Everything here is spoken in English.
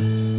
thank